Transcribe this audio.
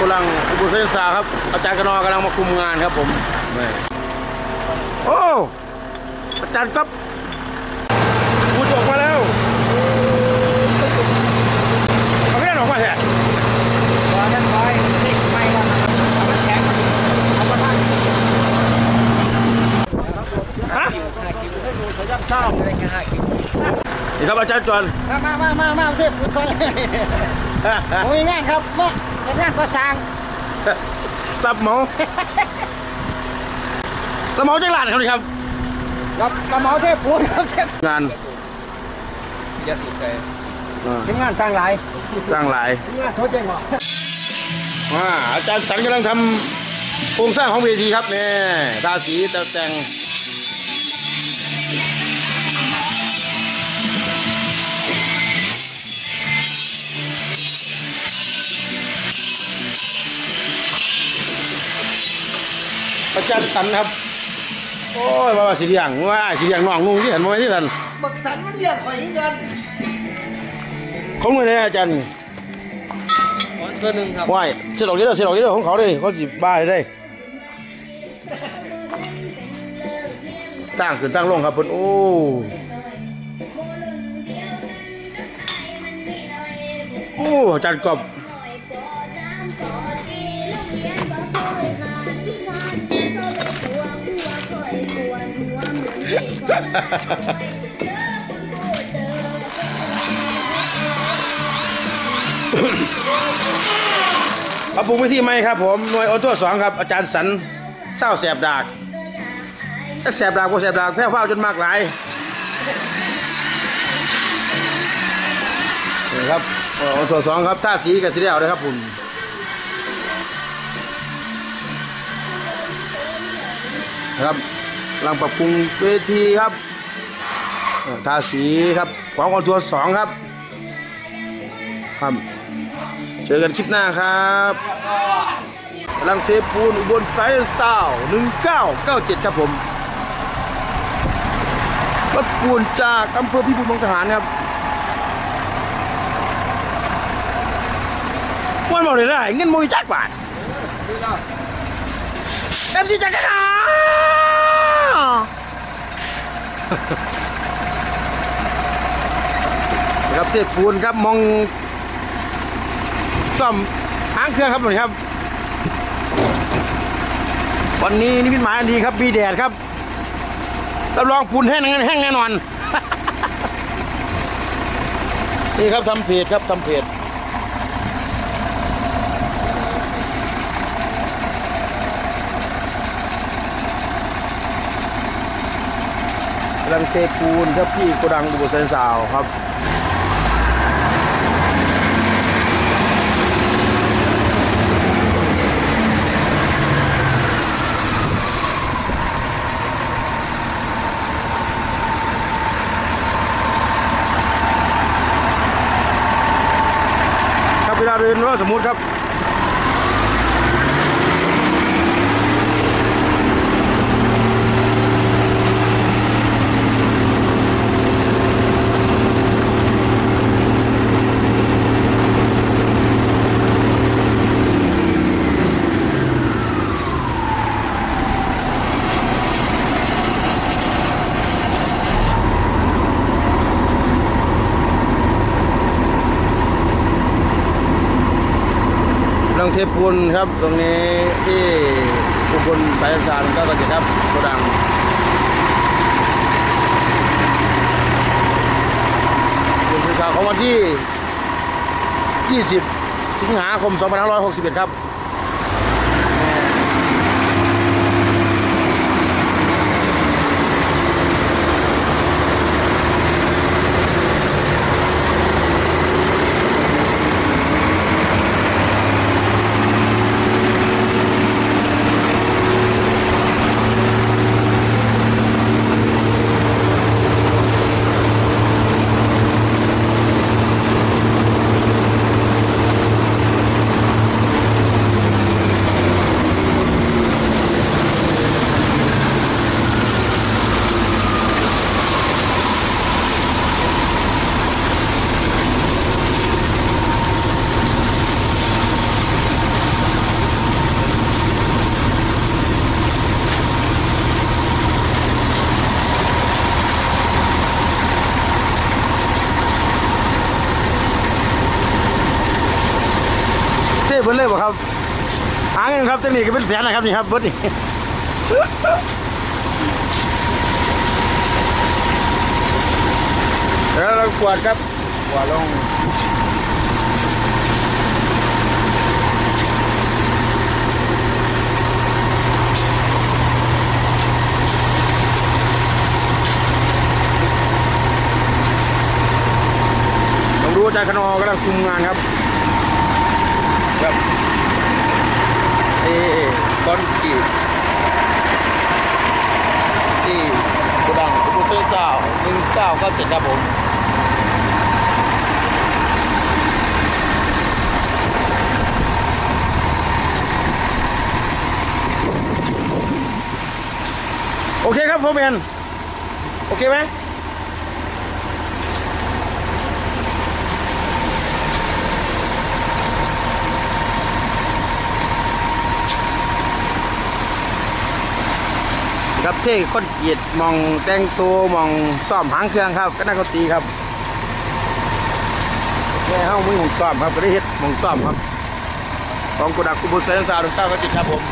กำลังอุปสรรคศาสตร์ครับ อาจารย์กนอกำลังมาคุมงานครับผมแม่โอ้อาจารย์ครับพูดออกมาแล้วเอาแค่ออกมาแท้ตอนนั้นร้อยนี่ไม่ว่าเอามาแข็งเอามาท่าฮะเช้าอะไรเงี้ยห้ากิโลนี่ครับอาจารย์จวนมามามามามาเสียคุณซอยผมมีงานครับมา เป็นงานก่อสร้างรับเหมารับเหมาจังหลาดครับนี่ครับกับกระเหมาเทพปูนครับเทพงานยาสูบใจอ่าทีมงานสร้างหลายสร้างหลายทีมงานโทษเจ๊งหรออ่าอาจารย์สันกำลังทำโครงสร้างของเวทีครับเนี่ยทาสีแต่แต่งอาจารย์สันครับ โอ้ยว่าสีอย่างว่าสีอย่างน้องนุ่งที่เห็นมาไว้ที่ท่านบักสันมันเรียกข่อยนี่กันของมือเลยอาจารย์ตัวหนึ่งครับว่ายเสียดอกเยอะเสียดอกเยอะของเขาเลยเขาจีบ้าเลยได้ตั้งขึ้นตั้งลงครับเพิ่นโอ้โอ้อาจารย์กอบ ปรับปรุงวิธีใหมครับผมหน่วยออโต้สองครับ อาจารย์สันเศร้าแสบดากแสบดากก็แสบดากแพ้วพ้าจนมากหลายนี่ครับออโต้สองครับท่าสีกับสีเดียวเลยครับผมครับ กำลังปรับปรุงเวทีครับเอ่อท่าสีครับของออโต้สองครับครับเจอกันคลิปหน้าครับกำลังเทปูนอุบลไซส์สไตล์1997ครับผมรถปูนจากอำเภอพิบูลมังสหารครับวันบอกเลยได้เงินมวยจักบาทFC จักรนา ครับเทปูนครับมองซ่อมหางเครื่องครับทุกคนครับ วันนี้นิมิตหมายอันดีครับมีแดดครับรับรองปูนแห้งแห้งแน่นอน นี่ครับทำเพจครับทำเพจ ลังเทปูนครับพี่โกดังดูบเซนสาวครับครับเวลาเดินรถสมมุติครับ ทปูนครับ ตรงนี้ที่อุบลสายสารก็จะครับโกดังเป็นสาของวันที่ 20 สิงหาคม 2561 ครับ พิ่นเลยบ่ครับหาเงินครับจังนี้ก็เป็นแสนนะครับนี่ครับเบิดนี่แล้วเรากวาดครับกวาดลงดูอาจารย์คณอกำลังคุมงานครับ ครับที่ก้อนกรีดที่กุดังอุปเชอร์สาวหนึ่งเก้าเก้าเจ็ดครับผมโอเคครับโฟร์แมนโอเคไหม ครับเท่คนเกียดมองแต่งตัวมองซ่อมหางเครื่องครับก็นักดนตรีครับแม่ห้องมือมองซ่อมครับก็ได้เห็ดมองซ่อมครับของกุดักกุบุษเซนซาดุก้าก็ติดครับผม